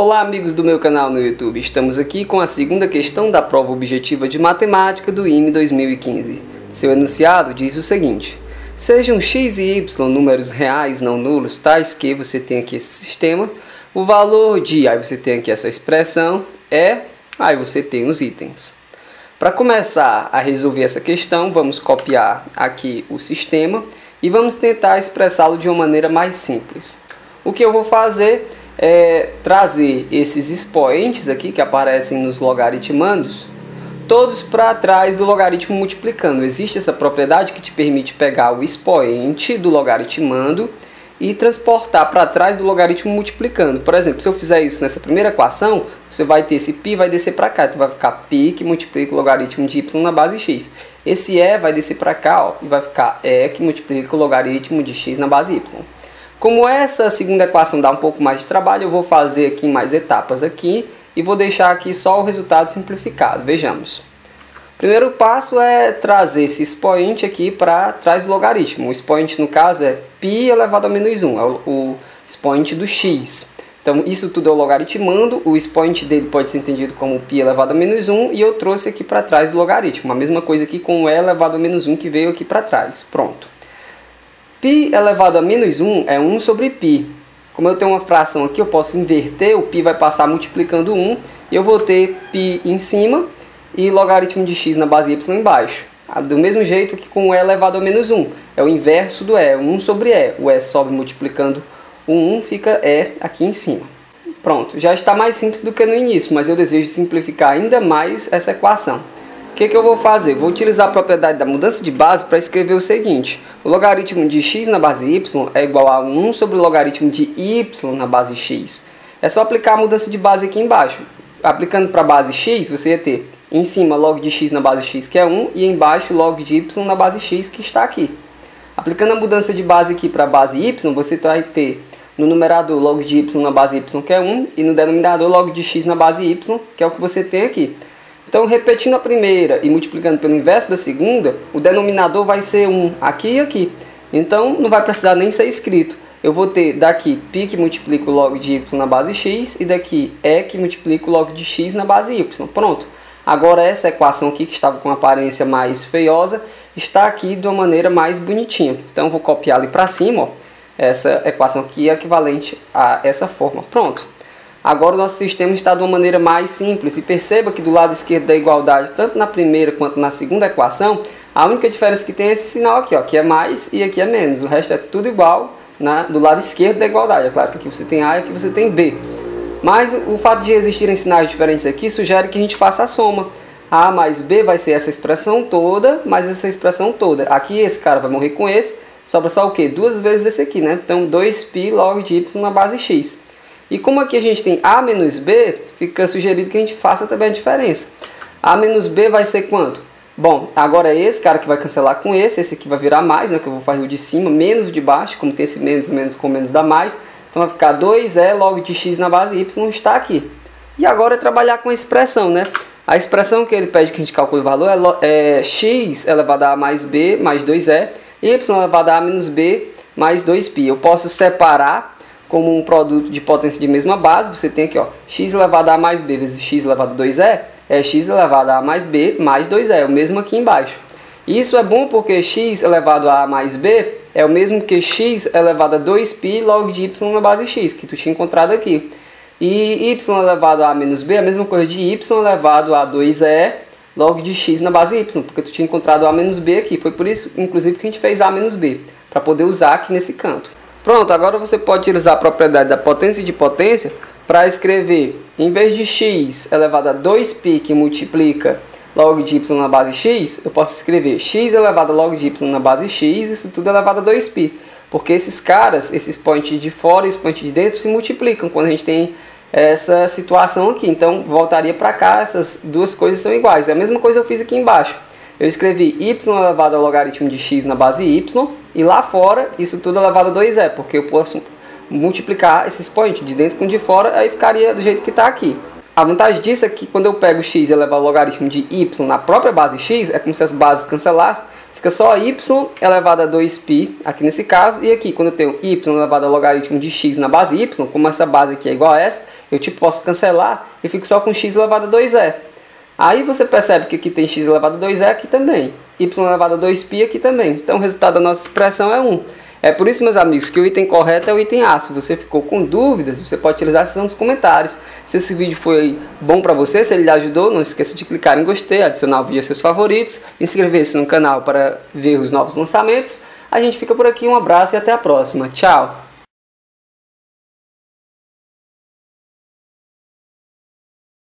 Olá amigos do meu canal no YouTube, estamos aqui com a segunda questão da prova objetiva de matemática do IME 2015. Seu enunciado diz o seguinte, sejam x e y números reais não nulos tais que você tem aqui esse sistema, o valor de, aí você tem aqui essa expressão, é, aí você tem os itens. Para começar a resolver essa questão, vamos copiar aqui o sistema e vamos tentar expressá-lo de uma maneira mais simples. O que eu vou fazer é trazer esses expoentes aqui que aparecem nos logaritmandos, todos para trás do logaritmo multiplicando. Existe essa propriedade que te permite pegar o expoente do logaritmando e transportar para trás do logaritmo multiplicando. Por exemplo, se eu fizer isso nessa primeira equação, você vai ter esse π vai descer para cá, então vai ficar π que multiplica o logaritmo de y na base x. Esse e vai descer para cá ó, e vai ficar e que multiplica o logaritmo de x na base y. Como essa segunda equação dá um pouco mais de trabalho, eu vou fazer aqui mais etapas aqui e vou deixar aqui só o resultado simplificado. Vejamos. Primeiro passo é trazer esse expoente aqui para trás do logaritmo. O expoente, no caso, é π elevado a menos 1, é o, o expoente do x. Então, isso tudo é o logaritmando, o expoente dele pode ser entendido como π elevado a menos 1, e eu trouxe aqui para trás do logaritmo. A mesma coisa aqui com o e elevado a menos 1 que veio aqui para trás. Pronto. π elevado a menos 1 é 1 sobre π. Como eu tenho uma fração aqui, eu posso inverter, o π vai passar multiplicando 1, e eu vou ter π em cima, e logaritmo de x na base y embaixo. Ah, do mesmo jeito que com o e elevado a menos 1. É o inverso do e, 1 sobre e. O e sobe multiplicando o 1, fica e aqui em cima. Pronto, já está mais simples do que no início, mas eu desejo simplificar ainda mais essa equação. Que, que eu vou fazer? Vou utilizar a propriedade da mudança de base para escrever o seguinte. O logaritmo de x na base y é igual a 1 sobre o logaritmo de y na base x. É só aplicar a mudança de base aqui embaixo. Aplicando para a base x, você ia ter em cima log de x na base x, que é 1, e embaixo log de y na base x, que está aqui. Aplicando a mudança de base aqui para a base y, você vai ter no numerador log de y na base y, que é 1, e no denominador log de x na base y, que é o que você tem aqui. Então, repetindo a primeira e multiplicando pelo inverso da segunda, o denominador vai ser 1 aqui e aqui. Então, não vai precisar nem ser escrito. Eu vou ter daqui π que multiplica o log de y na base x, e daqui e que multiplica o log de x na base y. Pronto. Agora essa equação aqui, que estava com aparência mais feiosa, está aqui de uma maneira mais bonitinha. Então vou copiar ali para cima, ó. essa equação aqui é equivalente a essa forma. Pronto. Agora o nosso sistema está de uma maneira mais simples. E perceba que do lado esquerdo da igualdade, tanto na primeira quanto na segunda equação, a única diferença que tem é esse sinal aqui, ó, que é mais e aqui é menos. O resto é tudo igual na, do lado esquerdo da igualdade. É claro que aqui você tem A e aqui você tem B. Mas o fato de existirem sinais diferentes aqui sugere que a gente faça a soma. A mais B vai ser essa expressão toda, mais essa expressão toda. Aqui esse cara vai morrer com esse, sobra só o quê? Duas vezes esse aqui, né? Então 2π log de y na base x. E como aqui a gente tem A menos B, fica sugerido que a gente faça também a diferença. A menos B vai ser quanto? Bom, agora é esse cara que vai cancelar com esse, esse aqui vai virar mais, né? Que eu vou fazer o de cima, menos o de baixo, como tem esse menos, menos com menos dá mais. Então vai ficar 2E log de x na base y está aqui. E agora é trabalhar com a expressão, né? A expressão que ele pede que a gente calcule o valor é, é x elevado a mais b mais 2e, y elevado a menos b mais 2π. Eu posso separar como um produto de potência de mesma base. Você tem aqui, ó, x elevado a mais b vezes x elevado a 2e, é x elevado a mais b mais 2e, é o mesmo aqui embaixo. Isso é bom porque x elevado a mais b é o mesmo que x elevado a 2π log de y na base x, que tu tinha encontrado aqui. E y elevado a menos b é a mesma coisa de y elevado a 2e log de x na base y, porque tu tinha encontrado a menos b aqui. Foi por isso, inclusive, que a gente fez a menos b, para poder usar aqui nesse canto. Pronto, agora você pode utilizar a propriedade da potência de potência para escrever, em vez de x elevado a 2π que multiplica log de y na base x, eu posso escrever x elevado a log de y na base x, isso tudo elevado a 2π. Porque esses caras, esses points de fora e os points de dentro se multiplicam quando a gente tem essa situação aqui. Então, voltaria para cá, essas duas coisas são iguais. É a mesma coisa que eu fiz aqui embaixo. Eu escrevi y elevado ao logaritmo de x na base y, e lá fora, isso tudo elevado a 2e, porque eu posso multiplicar esses points de dentro com de fora, aí ficaria do jeito que está aqui. A vantagem disso é que quando eu pego x elevado ao logaritmo de y na própria base x, é como se as bases cancelassem, fica só y elevado a 2π, aqui nesse caso, e aqui quando eu tenho y elevado ao logaritmo de x na base y, como essa base aqui é igual a essa, eu tipo posso cancelar e fico só com x elevado a 2e. Aí você percebe que aqui tem x elevado a 2e aqui também, y elevado a 2π aqui também. Então o resultado da nossa expressão é 1. É por isso, meus amigos, que o item correto é o item A. Se você ficou com dúvidas, você pode utilizar seção dos comentários. Se esse vídeo foi bom para você, se ele lhe ajudou, não esqueça de clicar em gostei, adicionar o vídeo aos seus favoritos, inscrever-se no canal para ver os novos lançamentos. A gente fica por aqui, um abraço e até a próxima. Tchau!